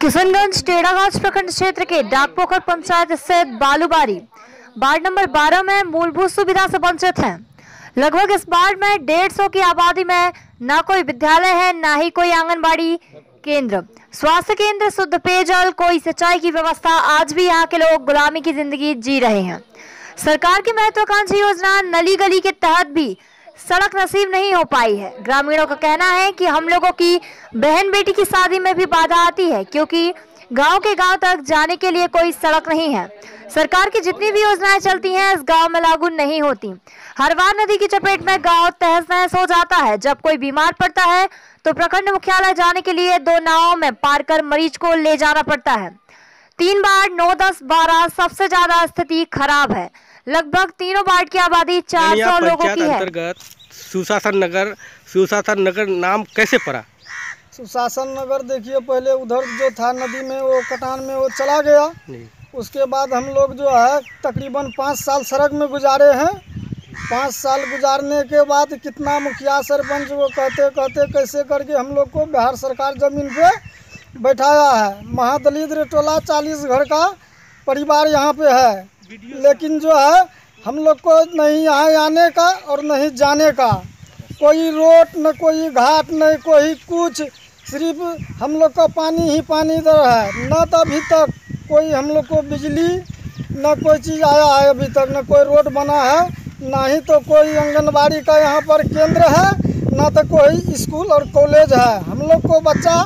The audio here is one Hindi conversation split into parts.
किशनगंज टेढ़ागांव प्रखंड क्षेत्र के डाकपोखर पंचायत स्थित बालूबारी वार्ड नंबर 12 में मूलभूत सुविधा से वंचित हैं। लगभग इस वार्ड में डेढ़ सौ की आबादी में न कोई विद्यालय है, न ही कोई आंगनबाड़ी केंद्र। स्वास्थ्य केंद्र शुद्ध पेयजल, कोई सिंचाई की व्यवस्था, आज भी यहाँ के लोग गुलामी की ज़िंदगी जी रहे हैं। सरकार की महत्वाकांक्षी योजना नली गली के तहत भी सड़क नसीब नहीं हो पाई है। ग्रामीणों का कहना है कि हम लोगों की बहन बेटी की शादी में भी बाधा आती है, क्योंकि गाँव के गाँव तक जाने के लिए कोई सड़क नहीं है। सरकार की जितनी भी योजनाएँ चलती हैं, इस गाँव में लागू नहीं होती। हर बार नदी की चपेट में गाँव तहस नहस हो जाता है। जब कोई बीमार पड़ता है तो प्रखंड मुख्यालय जाने के लिए दो नावों में पार कर मरीज़ को ले जाना पड़ता है। तीन बार नौ, दस, बारह सबसे ज़्यादा स्थिति खराब है। लगभग तीनों वार्ड की आबादी चार सौ लोगों की है। अंतर्गत सुशासन नगर सुशासन नगर नाम कैसे पड़ा? सुशासन नगर देखिए पहले उधर जो था नदी में वो कटान में वो चला गया। उसके बाद हम लोग जो है तकरीबन पाँच साल सड़क में गुजारे हैं। पाँच साल गुजारने के बाद कितना मुखिया सरपंच वो कहते कहते कैसे करके हम लोग को बिहार सरकार ज़मीन पे बैठाया है। महादलित रेटोला चालीस घर का परिवार यहाँ पे है। लेकिन जो है, हम लोग को नहीं यहाँ आने का और नहीं जाने का। कोई रोड न कोई घाट न कोई कुछ, सिर्फ़ हम लोग का पानी ही पानी इधर है। न तो अभी तक कोई हम लोग को बिजली, न कोई चीज़ आया है अभी तक, न कोई रोड बना है, ना ही तो कोई आंगनबाड़ी का यहाँ पर केंद्र है, ना तो कोई स्कूल और कॉलेज है। हम लोग को बच्चा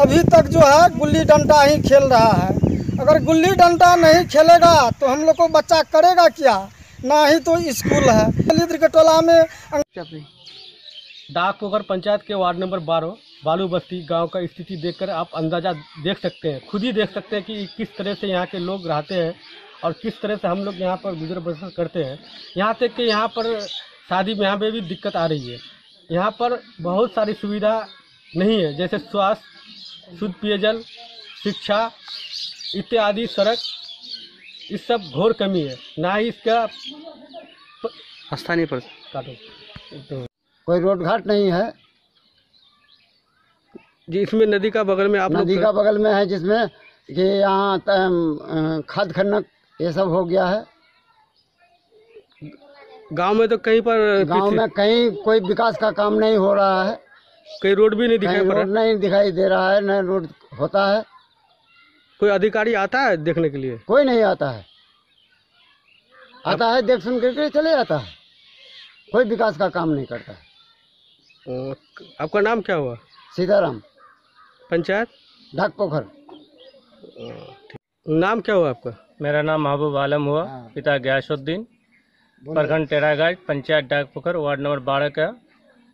अभी तक जो है, गुल्ली डंडा ही खेल रहा है। अगर गुल्ली डंडा नहीं खेलेगा तो हम लोग को बच्चा करेगा क्या? ना ही तो स्कूल है। के टोला में डाक पोखर पंचायत के वार्ड नंबर बारह, बालू बस्ती गाँव का स्थिति देखकर आप अंदाज़ा देख सकते हैं। खुद ही देख सकते हैं कि किस तरह से यहाँ के लोग रहते हैं और किस तरह से हम लोग यहाँ पर गुजर बसर करते हैं। यहाँ तक कि यहाँ पर शादी ब्याह में भी दिक्कत आ रही है। यहाँ पर बहुत सारी सुविधा नहीं है, जैसे स्वास्थ्य, शुद्ध पेयजल, शिक्षा इत्यादि सड़क इस सब घोर कमी है। ना ही इसका स्थानीय पर। काटो। कोई रोड घाट नहीं है। जी इसमें नदी का बगल में आप नदी का बगल में है जिसमें कि यहाँ खाद खनक ये सब हो गया है। गाँव में तो कहीं पर गाँव में कहीं कोई विकास का काम नहीं हो रहा है। कहीं रोड भी नहीं दिखाई रोड नहीं दिखाई दे रहा है न रोड होता है। कोई अधिकारी आता है देखने के लिए? कोई नहीं आता है। आता है देख सुन करके चले जाता है। कोई विकास का काम नहीं करता है। आपका नाम क्या हुआ? सीताराम। पंचायत? ढाक पोखर। नाम क्या हुआ आपका? मेरा नाम महबूब आलम हुआ पिता गयासुद्दीन। प्रखंड टेरागाज पंचायत डाक पोखर वार्ड नंबर बारह का।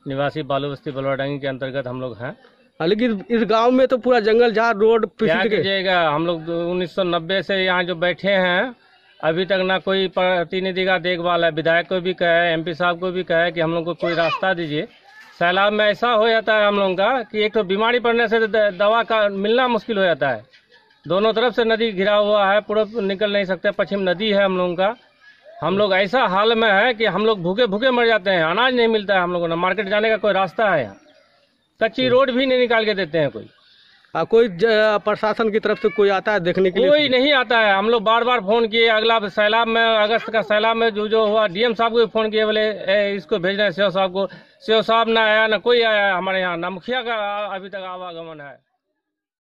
निवासी बालू बस्ती बलवाडांगी के अंतर्गत हम लोग हैं हाँ, लेकिन इस गाँव में तो पूरा जंगल जहाँ रोड पिछड़ कीजिएगा हम लोग उन्नीस सौ नब्बे से यहाँ जो बैठे हैं अभी तक ना कोई प्रतिनिधि का देखभाल है। विधायक को भी कहे एमपी साहब को भी कहे कि हम लोग को कोई रास्ता दीजिए। सैलाब में ऐसा हो जाता है हम लोगों का कि एक तो बीमारी पड़ने से दवा का मिलना मुश्किल हो जाता है। दोनों तरफ़ से नदी घिरा हुआ है पूरा निकल नहीं सकते पश्चिम नदी है हम लोगों का। हम लोग ऐसा हाल में है कि हम लोग भूखे भूखे मर जाते हैं अनाज नहीं मिलता है हम लोगों को ना मार्केट जाने का कोई रास्ता है यहाँ। कच्ची रोड भी नहीं निकाल के देते हैं कोई। आ, कोई प्रशासन की तरफ़ से कोई आता है देखने के लिए? कोई नहीं आता है। हम लोग बार बार फ़ोन किए अगला सैलाब में अगस्त का सैलाब में जो जो हुआ डीएम साहब को भी फ़ोन किए बोले इसको भेजना है हैं सीओ साहब को। सीओ साहब ना आया ना कोई आया हमारे यहाँ ना मुखिया का अभी तक आवागमन है।